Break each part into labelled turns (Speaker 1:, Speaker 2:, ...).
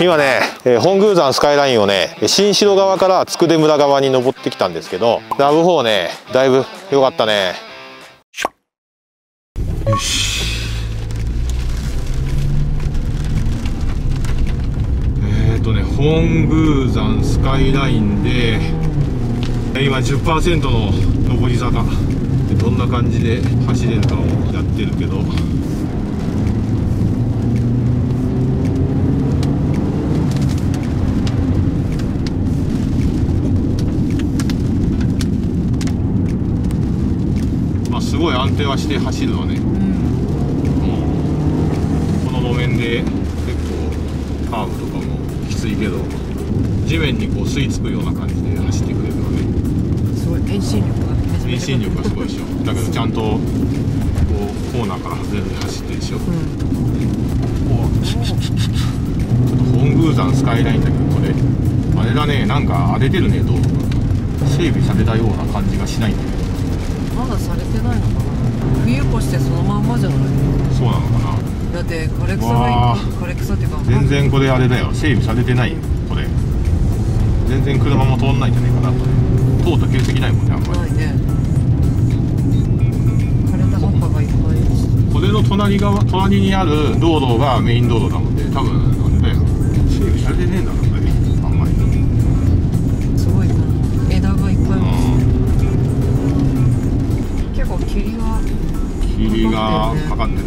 Speaker 1: 今ね、えー、本宮山スカイラインをね新城側から佃村側に登ってきたんですけどラブ4ねだいぶ良かったね。よし。えっ、ー、とね本宮山スカイラインで今10%の上り坂。どんな感じで走れるかをやってるけど。ごい安定はして走るのね、うん、この路面で結構カーブとかもきついけど地面にこう吸い付くような感じで走ってくれるのね。
Speaker 2: すごい遠心力が
Speaker 1: 遠心力がすごいでしょ。だけどちゃんとこうコーナーから外れずに走ってるでしょ、うん、ちょっと本宮山スカイラインだけどこれあれだねなんか荒れてるね道路が整備されたような感じがしないんだけど
Speaker 2: まだされてないのかな。冬越してそのまんまじゃない？
Speaker 1: そうなのかな。
Speaker 2: だって枯れ草が枯れ草っていうか
Speaker 1: 全然これあれだよ。整備されてないこれ。全然車も通んないんじゃないかなこれ通った形跡ないもんねあんまり。ないね。れの隣側隣にある道路がメイン道路なので多分あれだよ。整備されてねえんだろ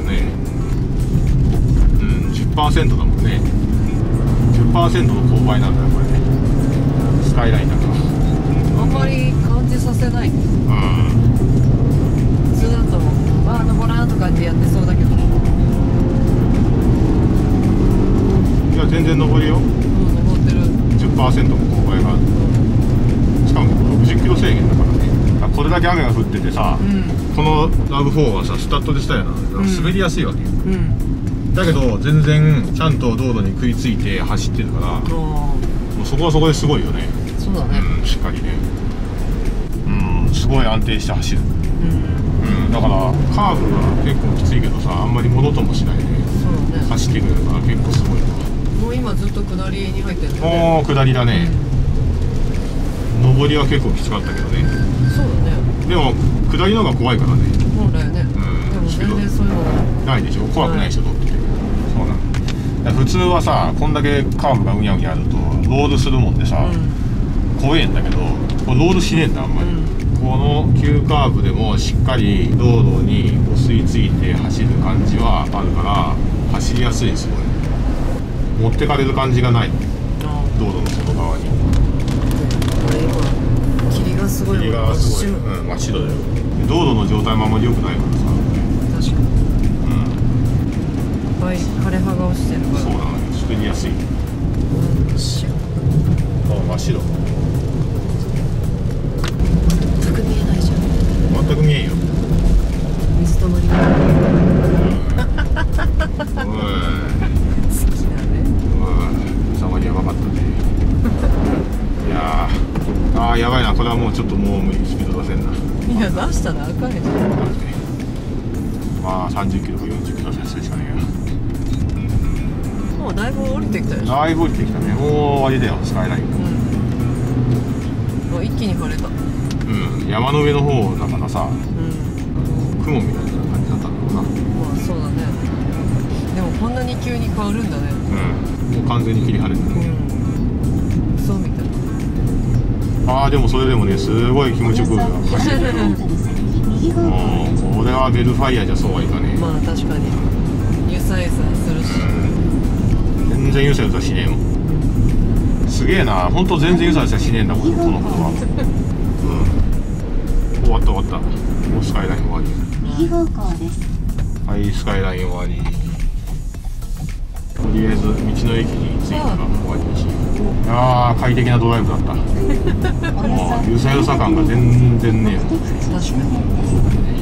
Speaker 1: ね。
Speaker 2: うん
Speaker 1: 10%だもんね。10%の勾配なんだよこれね。スカイラインだから
Speaker 2: だけ
Speaker 1: 雨が降っててさ、うん、このラブ4はさスタッドでしたよな。滑りやすいわけよ、うん、だけど全然ちゃんと道路に食いついて走ってるからもうそこはそこですごいよね。
Speaker 2: そうだね、
Speaker 1: うん、しっかりね。うんすごい安定して走る。うん。だからカーブが結構きついけどさあんまりものともしないで、ね、走ってくるから結構すごい。な
Speaker 2: もう今ずっと下りに入ってる
Speaker 1: ね。お下りだね、うん、上りは結構きつかったけどねでも下りの方が怖いからね。
Speaker 2: そうだよね、うん、でも全然そういうの
Speaker 1: ない。でしょ怖くないでしょ、乗っててそうなの普通はさこんだけカーブがうにゃうにゃあるとロールするもんでさ、うん、怖えんだけどこれロールしねえんだあんまり、うん。この急カーブでもしっかり道路に吸い付いて走る感じはあるから走りやすいすごい持ってかれる感じがない。道路の外側に
Speaker 2: 霧がすごい。
Speaker 1: 霧がすごい。うん。真っ白だよ。道路の状態もあんまり良くないからさ。
Speaker 2: 確かに。うん。いっぱい枯れ葉が落ちてるから。
Speaker 1: そうなのよ作りやすい。真っ白。真っ白全く見えんよ
Speaker 2: ま
Speaker 1: あ30キロか40キロ出すしかね
Speaker 2: もうだいぶ降りてきたでしょ。
Speaker 1: だいぶ降りてきたね。もう終わりだよスカイライン。
Speaker 2: うん。一気に晴れた。
Speaker 1: うん。山の上の方だからさ、うん、雲みたいな感じだったんだろうな。
Speaker 2: まあそうだね。でもこんなに急に変わるんだね。
Speaker 1: うん。もう完全に切り晴れてる。
Speaker 2: うん。そうみたい。
Speaker 1: ああでもそれでもねすごい気持ちよく走ってるよ。これはベルファイヤーじゃそうはいかね
Speaker 2: まあ確かに。ゆさゆさするし、
Speaker 1: うん、全然ゆさゆさしねえもん。すげえな。本当全然ゆさゆさしねえんだもんこのことは終わった終わった。もうスカイライン終わり。右方向です。はいスカイライン終わり。とりあえず道の駅に着いたら終わりだしああ快適なドライブだった。もうゆさゆさ感が全然ねえ。確かに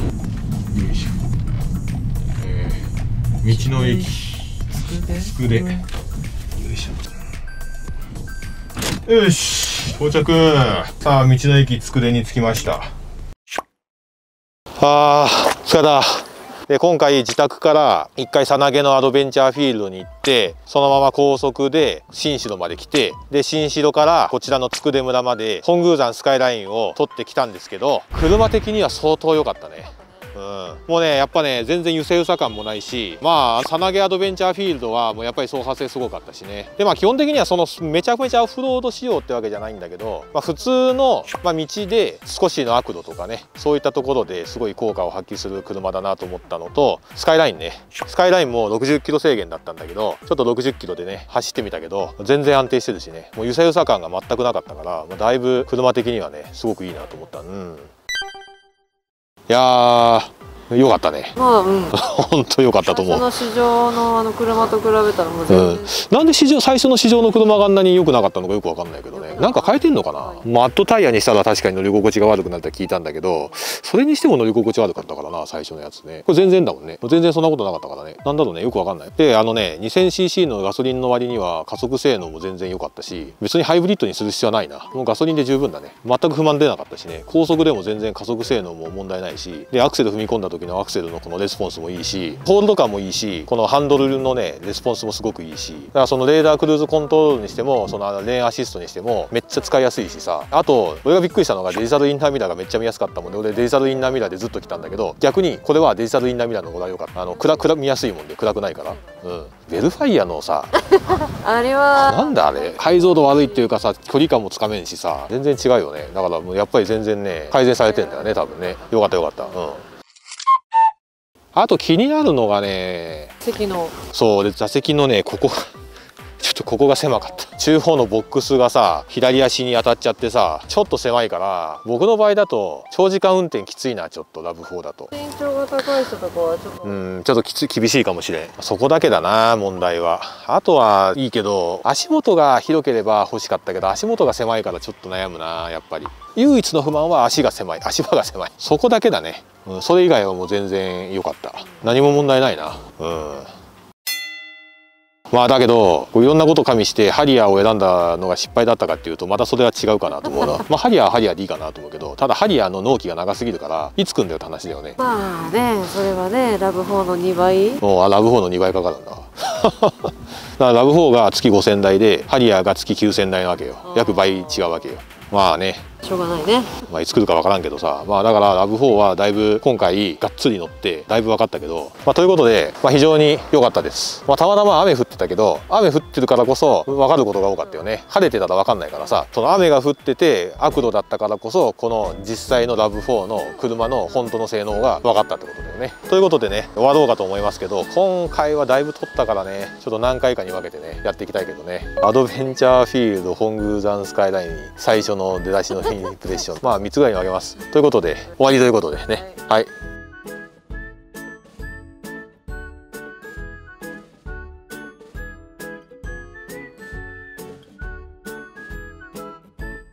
Speaker 1: 道の駅。つくでよいしょ。よし到着。さあ道の駅つくでに着きました。あー疲れたで今回自宅から一回さなげのアドベンチャーフィールドに行ってそのまま高速で新城まで来てで新城からこちらの佃村まで本宮山スカイラインを取ってきたんですけど車的には相当良かったねうん、もうねやっぱね全然ゆせゆさ感もないしまあさなげアドベンチャーフィールドはもうやっぱり走破性すごかったしね。でまあ基本的にはそのめちゃめちゃオフロード仕様ってわけじゃないんだけど、まあ、普通の、まあ、道で少しの悪度とかねそういったところですごい効果を発揮する車だなと思ったのとスカイラインね。スカイラインも60キロ制限だったんだけどちょっと60キロでね走ってみたけど全然安定してるしね。もうゆさゆさ感が全くなかったから、まあ、だいぶ車的にはねすごくいいなと思った。うん。いやよかったね。まあ、うん。本当よかったと思う。
Speaker 2: の試乗のあの車と比べたらもう全然、うん、
Speaker 1: なんで試乗最初の試乗の車があんなに良くなかったのかよくわかんないけどね。なんか変えてんのかな？マッドタイヤにしたら確かに乗り心地が悪くなった聞いたんだけど、それにしても乗り心地悪かったからな最初のやつね。これ全然だもんね。全然そんなことなかったからね。なんだろうねよくわかんない。であのね 2000cc のガソリンの割には加速性能も全然良かったし、別にハイブリッドにする必要はないな。もうガソリンで十分だね。全く不満出なかったしね。高速でも全然加速性能も問題ないし、でアクセル踏み込んだ時のアクセルのこのレスポンスもいいしホールド感もいいしこのハンドルのねレスポンスもすごくいいしだからそのレーダークルーズコントロールにしてもそのレーンアシストにしてもめっちゃ使いやすいしさ。あと俺がびっくりしたのがデジタルインナーミラーがめっちゃ見やすかったもん。で俺デジタルインナーミラーでずっと来たんだけど逆にこれはデジタルインナーミラーの方が良かった。あの暗暗見やすいもんで暗くないから。うん。ベルファイアのさ
Speaker 2: あれは。
Speaker 1: なんだあれ。解像度悪いっていうかさ距離感もつかめんしさ。全然違うよね。だからもうやっぱり全然ね改善されてんだよね多分ね。よかったよかった。うんあと気になるのがね
Speaker 2: 席の。
Speaker 1: そうで座席のねここ ちょっとここが狭かった。中方のボックスがさ左足に当たっちゃってさちょっと狭いから僕の場合だと長時間運転きついなちょっとラブ4だと
Speaker 2: が高い人とかはちょっと。
Speaker 1: うんちょっときつ厳しいかもしれん。そこだけだな問題は。あとはいいけど足元が広ければ欲しかったけど足元が狭いからちょっと悩むなやっぱり。唯一の不満は足が狭い。足場が狭い。そこだけだね。うん、それ以外はもう全然良かった。何も問題ないな。うん。まあだけどいろんなこと加味してハリアーを選んだのが失敗だったかっていうとまたそれは違うかなと思うな まあハリアーはハリアーでいいかなと思うけどただハリアーの納期が長すぎるからいつ来んだよって話だよね。
Speaker 2: まあねそれはねラブ4の2倍。
Speaker 1: もうあラブ4の2倍かかるんだ。だからラブ4が月5000台でハリアーが月9000台なわけよ。約倍違うわけよ。まあね
Speaker 2: しょうがないね。
Speaker 1: まあいつ来るかわからんけどさまあだからラブ4はだいぶ今回がっつり乗ってだいぶ分かったけどまあということで、まあ、非常に良かったです。まあたまたま雨降ってたけど雨降ってるからこそ分かることが多かったよね。晴れてたら分かんないからさその雨が降ってて悪度だったからこそこの実際のラブ4の車の本当の性能が分かったってことだよね。ということでね終わろうかと思いますけど今回はだいぶ撮ったからねちょっと何回かに分けてねやっていきたいけどね。アドベンチャーフィールド本宮山スカイライン最初の出だしのインプレッションまあ3つぐらいに分けます。ということで終わりということでね。はい。